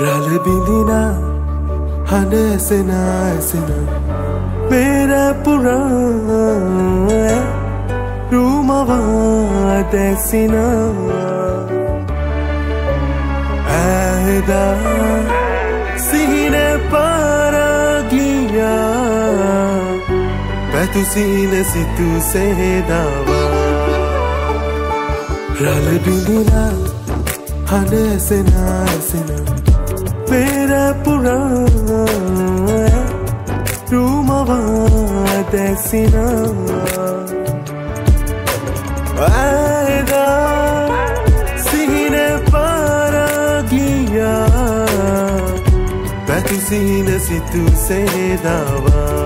රැළ බිඳිනා හඬ ඇසෙන ඇසෙනා. රුමවා දැසිනා ඇදා සිහින පාරගියා. පැතුසින සිතු සෙහෙදාවා රලබිඳිලා හඬ ඇසෙන ඇසෙන පෙරපුරා රුමවා දැසිනා ඇදා සිහින පාරගියා පැතුසින සිතු සේදවා.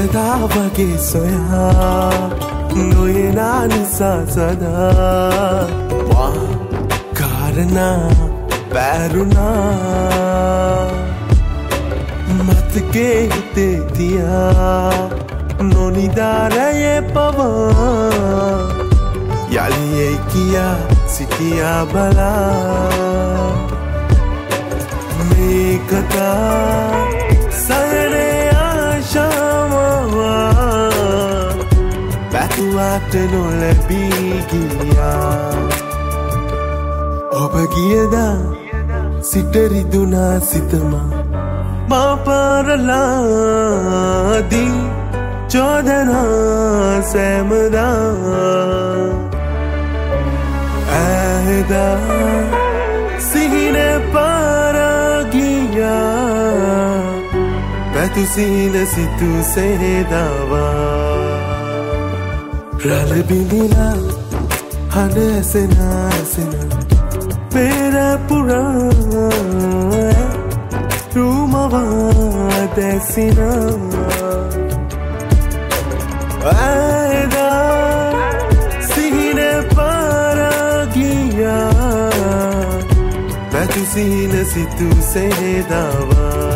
වෙනදා වගේ සොයා නොයනා නිසා සදා. වා කාරණා බැරුණා. මතකේ හිතේ තියා නොනිදාරය පවා. යළියේ කියා සිටියා බලා. මේ කතා බැතුවාට නොලැබී ගියා. ඔබ ගියදා සිටරිදුනා සිතමා. මාපාරලාදී චෝදනා සැමදා. ඇදා සිහින පාරගියා. පැතුසින සිතු සෙහෙදවා රලබිඳිලා හඬ ඇසෙන ඇසෙන. පෙරපුරා රුමවා දැසිනා. ඇදා සිහින පාරගියා පැතුසින සිතු සෙහෙදවා